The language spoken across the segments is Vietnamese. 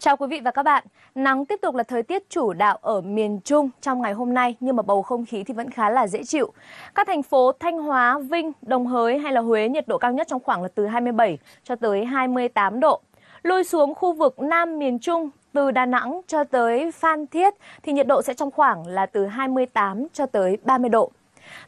Chào quý vị và các bạn. Nắng tiếp tục là thời tiết chủ đạo ở miền Trung trong ngày hôm nay nhưng mà bầu không khí thì vẫn khá là dễ chịu. Các thành phố Thanh Hóa, Vinh, Đồng Hới hay là Huế nhiệt độ cao nhất trong khoảng là từ 27 cho tới 28 độ. Lui xuống khu vực Nam miền Trung từ Đà Nẵng cho tới Phan Thiết thì nhiệt độ sẽ trong khoảng là từ 28 cho tới 30 độ.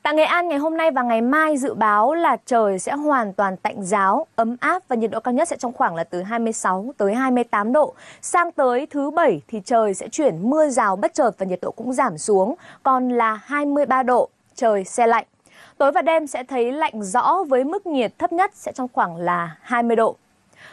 Tại Nghệ An ngày hôm nay và ngày mai dự báo là trời sẽ hoàn toàn tạnh giáo, ấm áp và nhiệt độ cao nhất sẽ trong khoảng là từ 26 tới 28 độ. Sang tới thứ bảy thì trời sẽ chuyển mưa rào bất chợt và nhiệt độ cũng giảm xuống, còn là 23 độ, trời xe lạnh. Tối và đêm sẽ thấy lạnh rõ với mức nhiệt thấp nhất sẽ trong khoảng là 20 độ.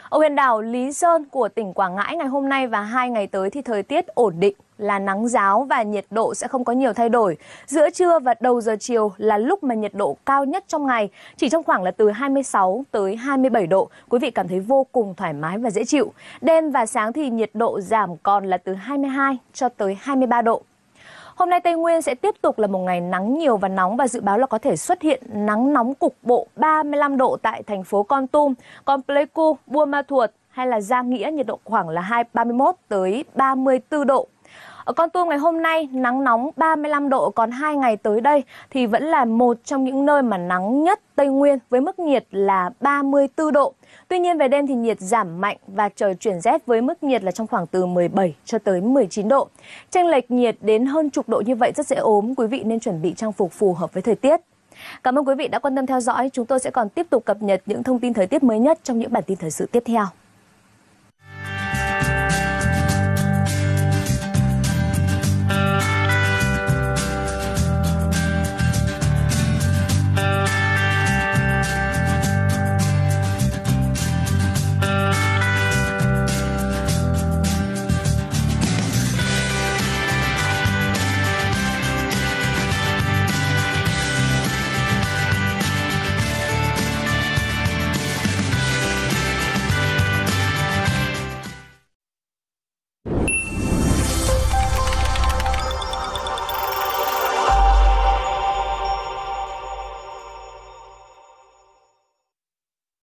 Ở huyện đảo Lý Sơn của tỉnh Quảng Ngãi ngày hôm nay và hai ngày tới thì thời tiết ổn định là nắng giáo và nhiệt độ sẽ không có nhiều thay đổi. Giữa trưa và đầu giờ chiều là lúc mà nhiệt độ cao nhất trong ngày, chỉ trong khoảng là từ 26 tới 27 độ. Quý vị cảm thấy vô cùng thoải mái và dễ chịu. Đêm và sáng thì nhiệt độ giảm còn là từ 22 cho tới 23 độ. Hôm nay Tây Nguyên sẽ tiếp tục là một ngày nắng nhiều và nóng và dự báo là có thể xuất hiện nắng nóng cục bộ 35 độ tại thành phố Con Tum, còn Pleiku, Buôn Ma Thuột hay là Gia Nghĩa nhiệt độ khoảng là 2 31 tới 34 độ. Ở Con Tum ngày hôm nay nắng nóng 35 độ còn hai ngày tới đây thì vẫn là một trong những nơi mà nắng nhất Tây Nguyên với mức nhiệt là 34 độ. Tuy nhiên về đêm thì nhiệt giảm mạnh và trời chuyển rét với mức nhiệt là trong khoảng từ 17 cho tới 19 độ. Tranh lệch nhiệt đến hơn chục độ như vậy rất dễ ốm, quý vị nên chuẩn bị trang phục phù hợp với thời tiết. Cảm ơn quý vị đã quan tâm theo dõi. Chúng tôi sẽ còn tiếp tục cập nhật những thông tin thời tiết mới nhất trong những bản tin thời sự tiếp theo.